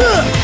Huh!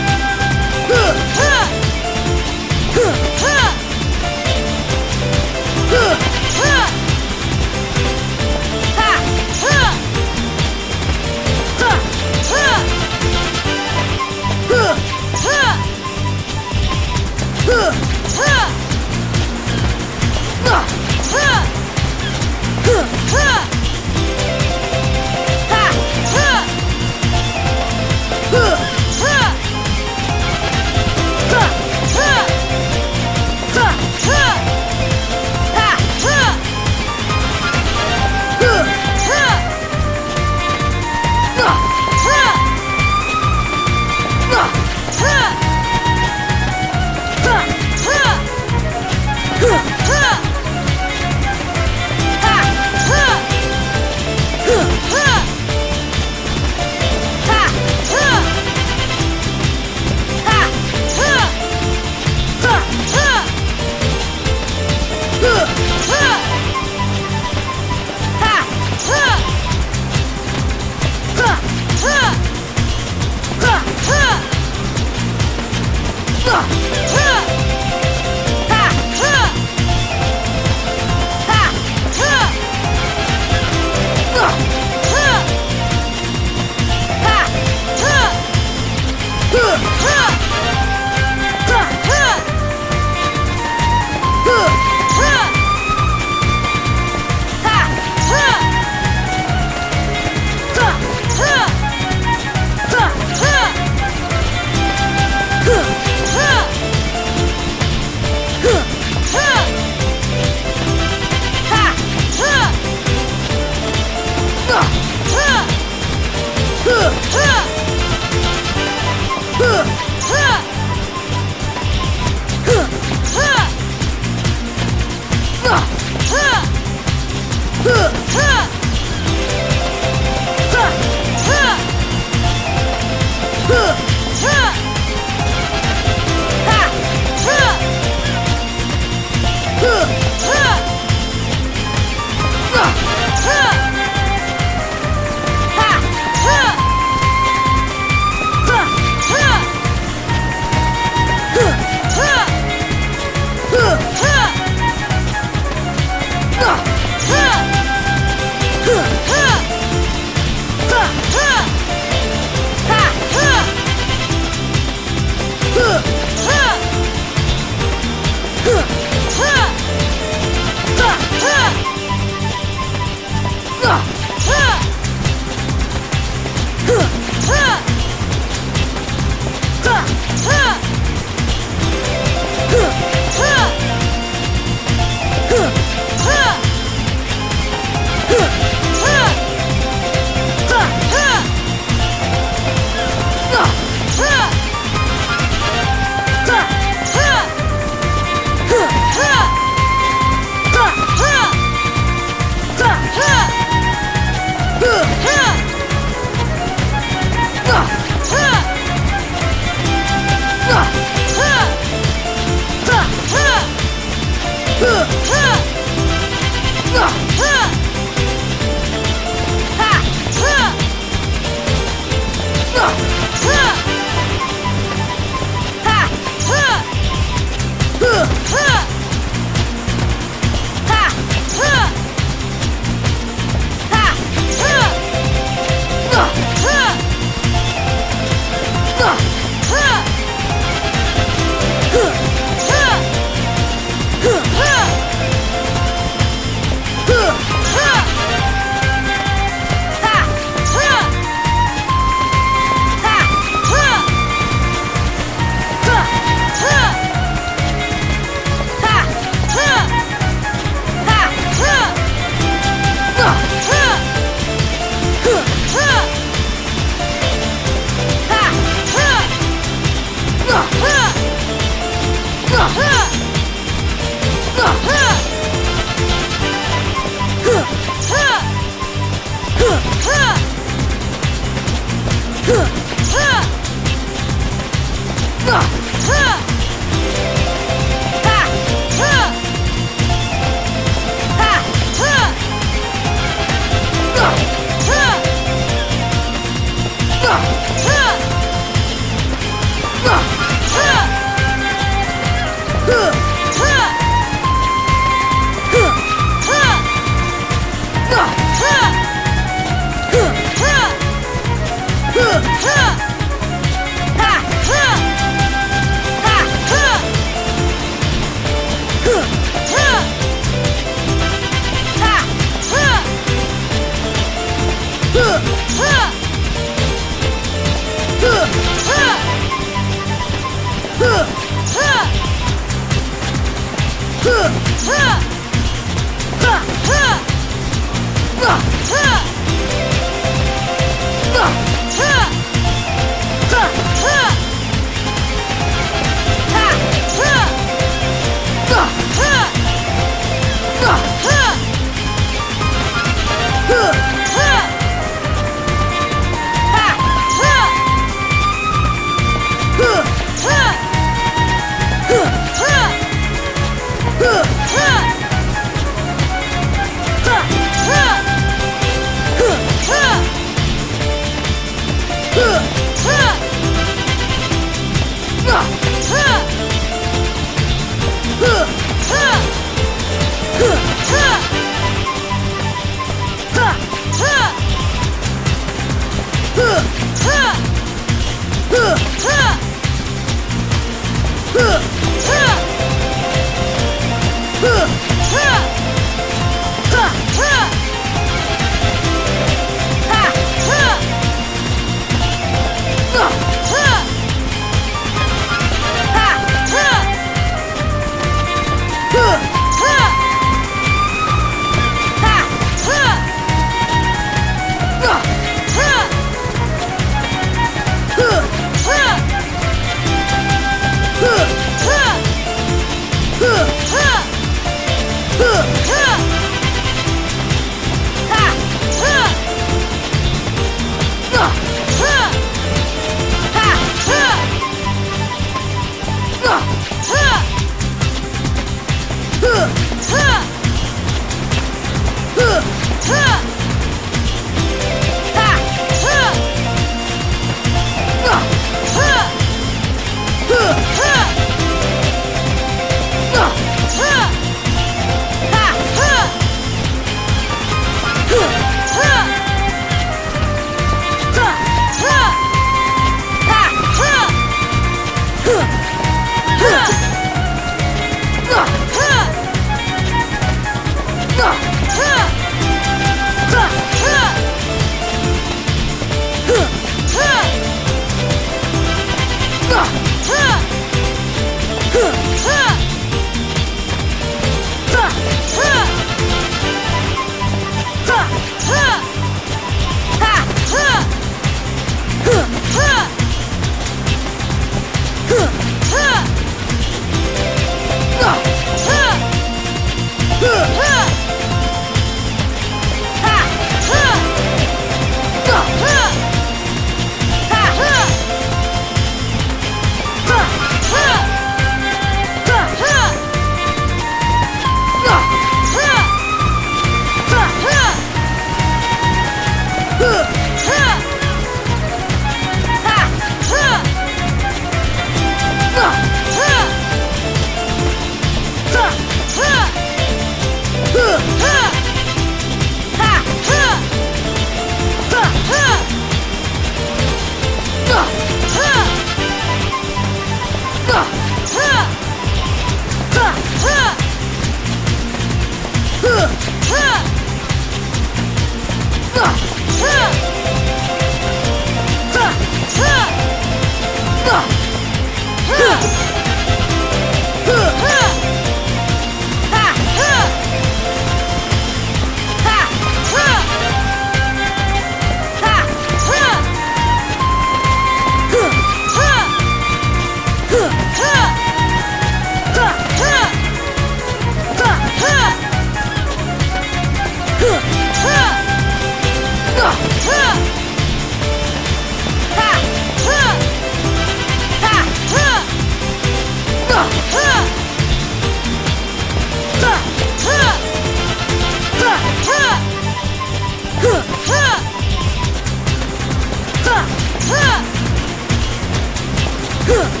うっ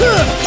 Huh!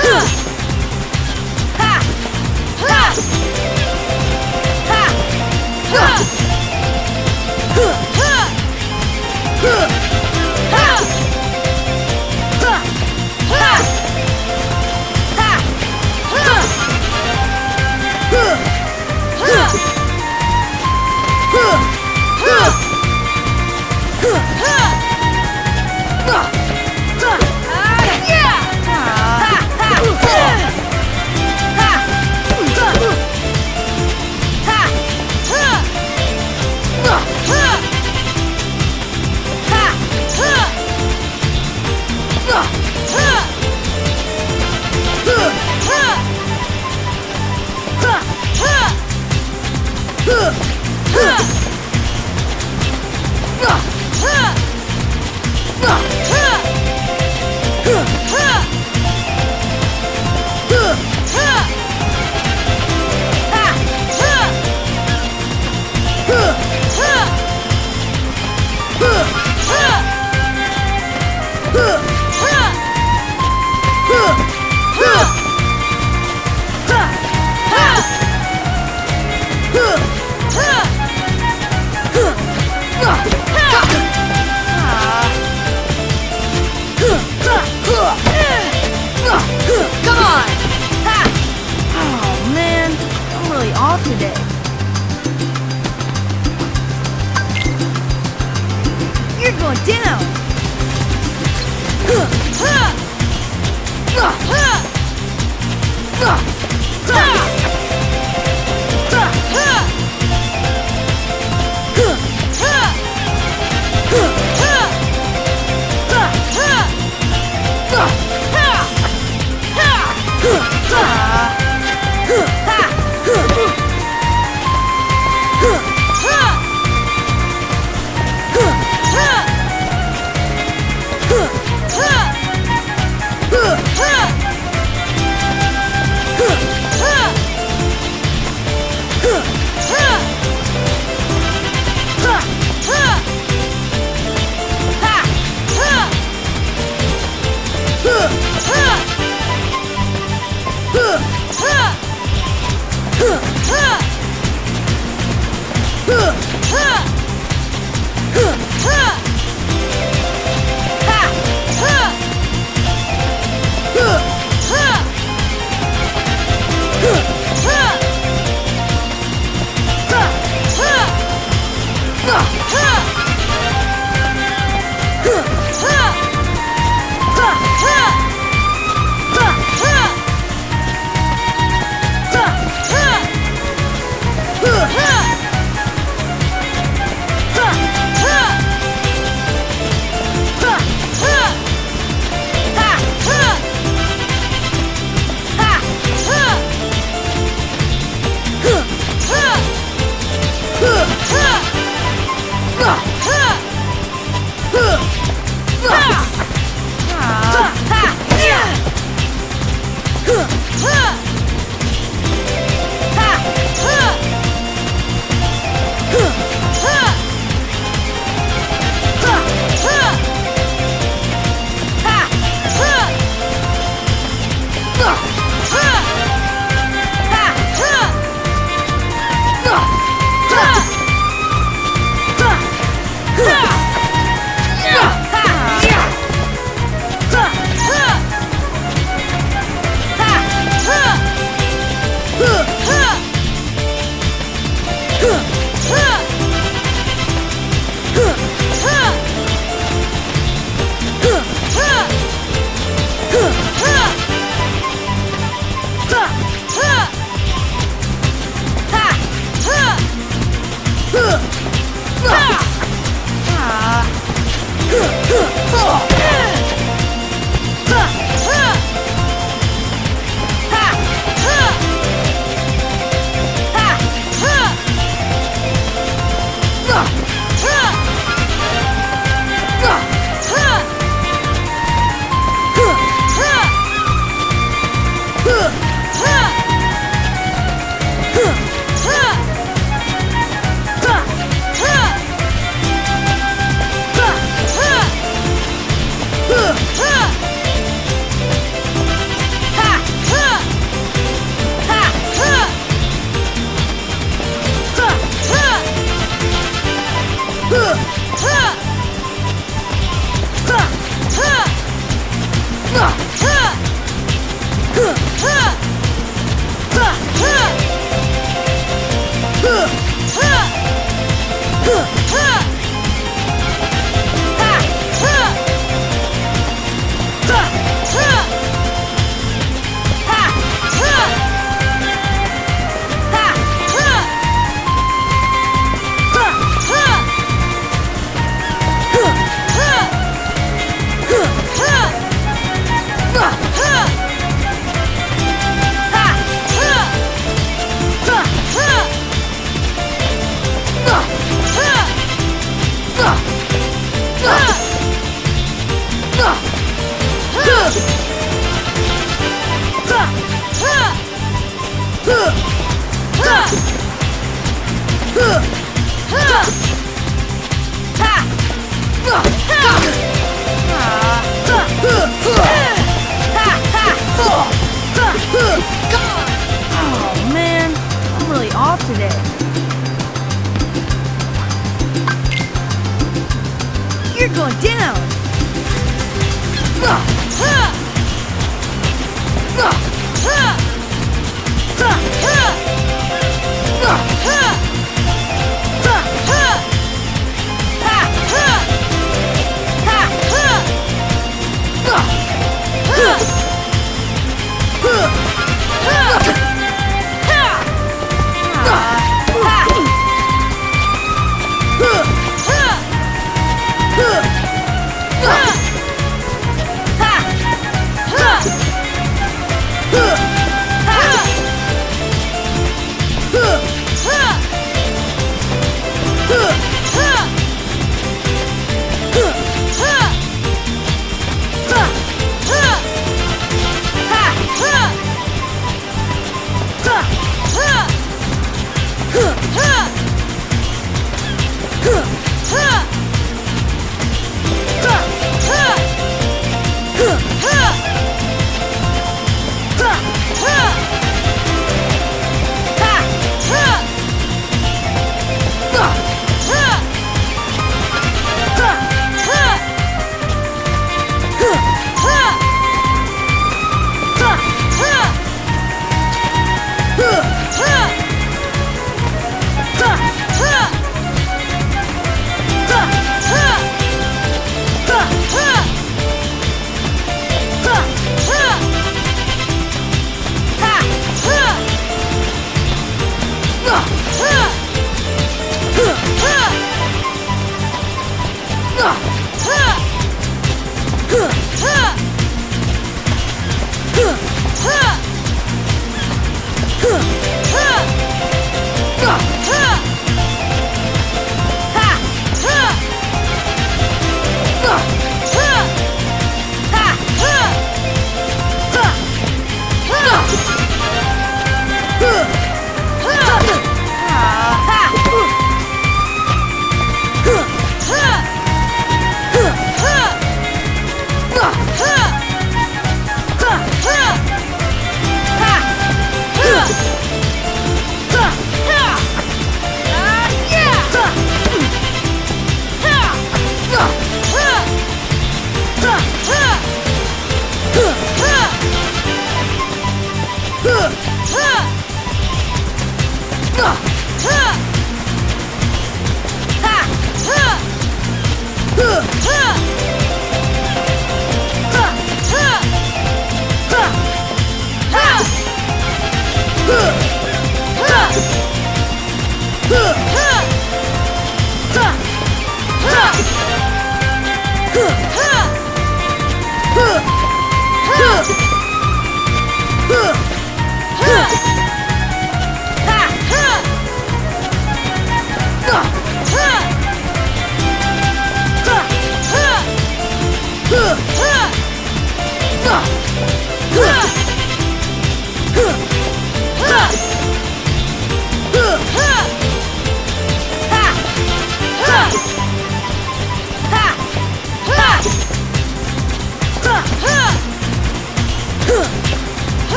Ha! Ha! Ha!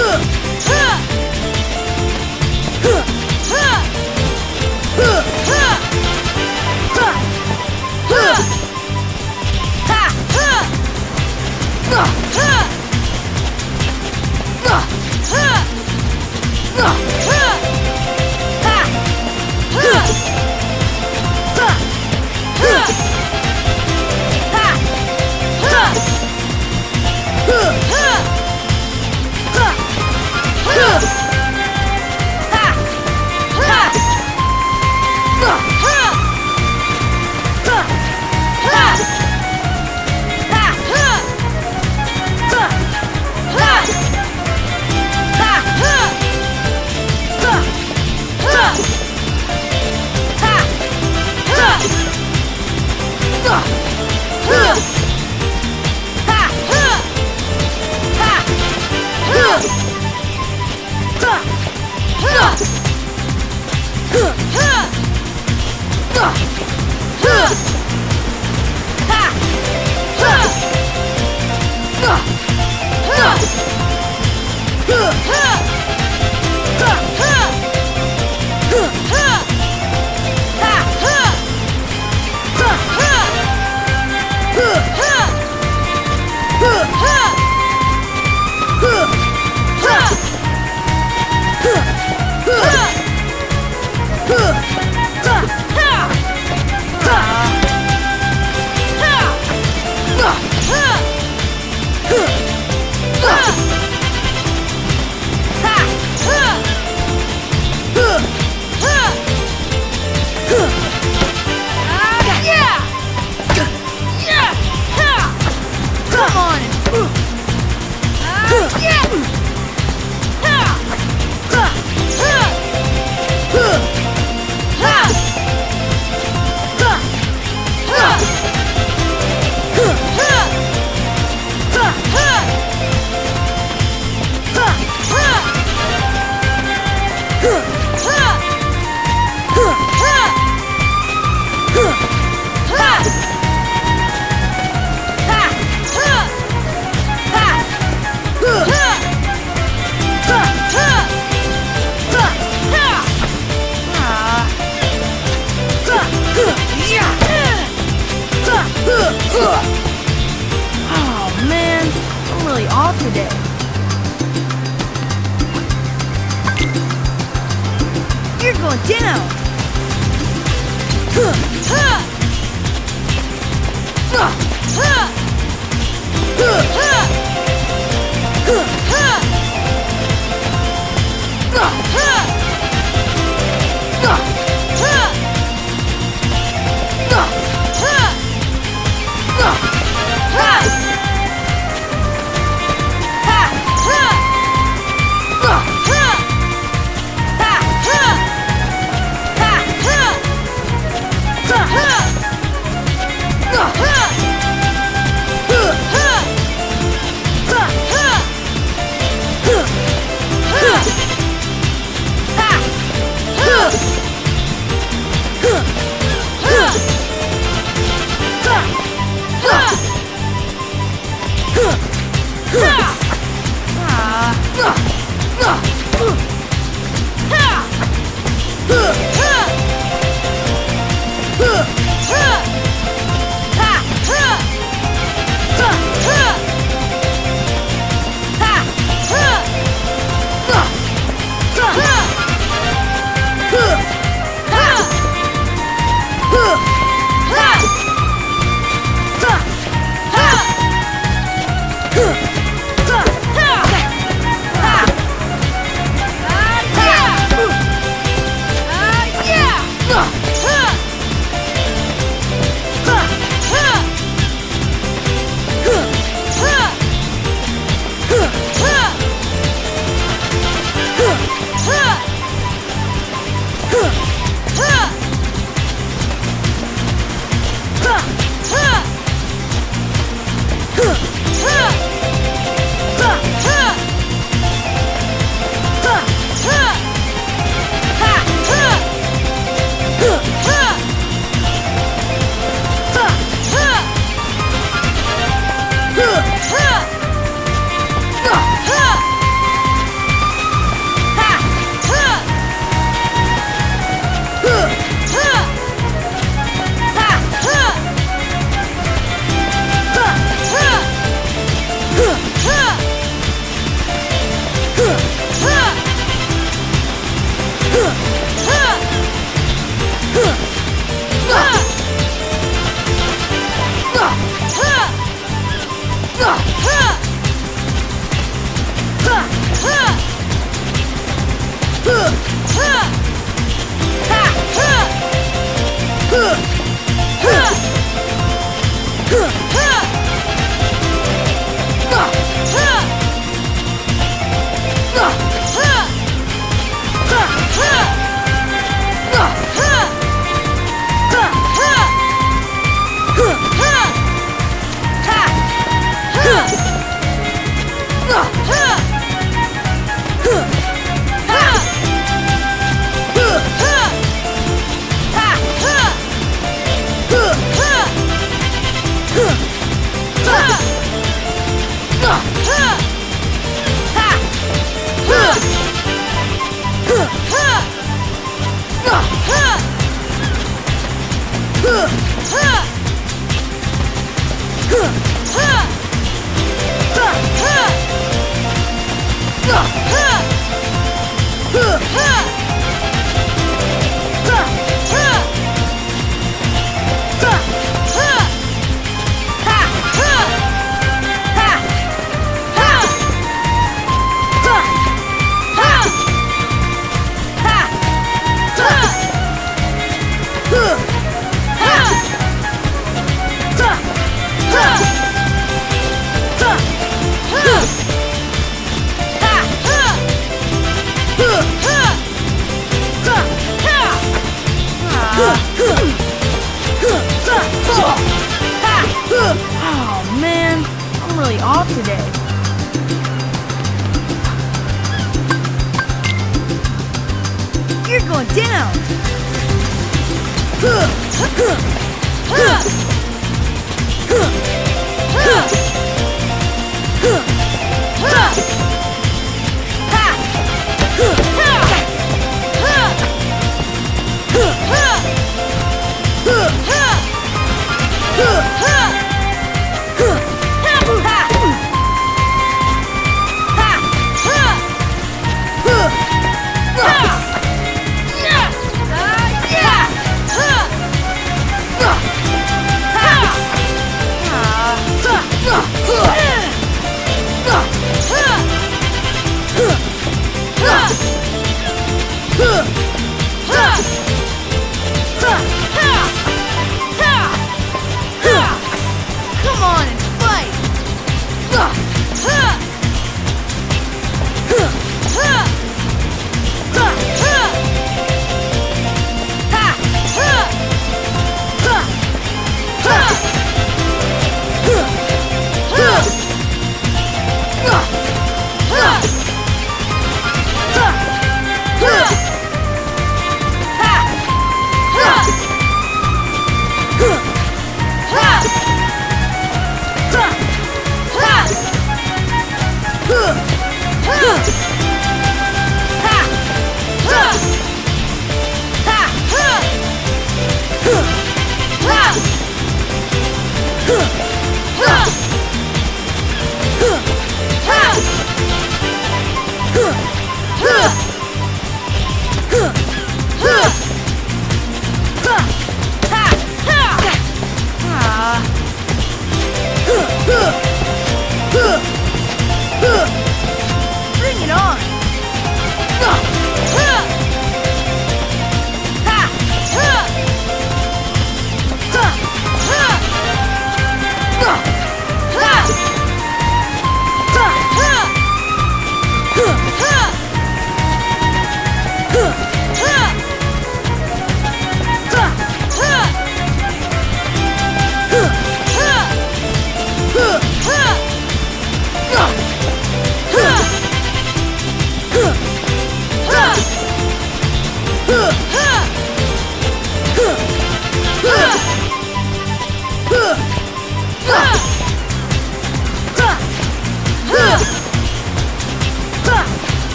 ふっ。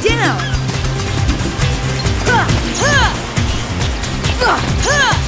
down! Ha! Ha! Ha! Ha!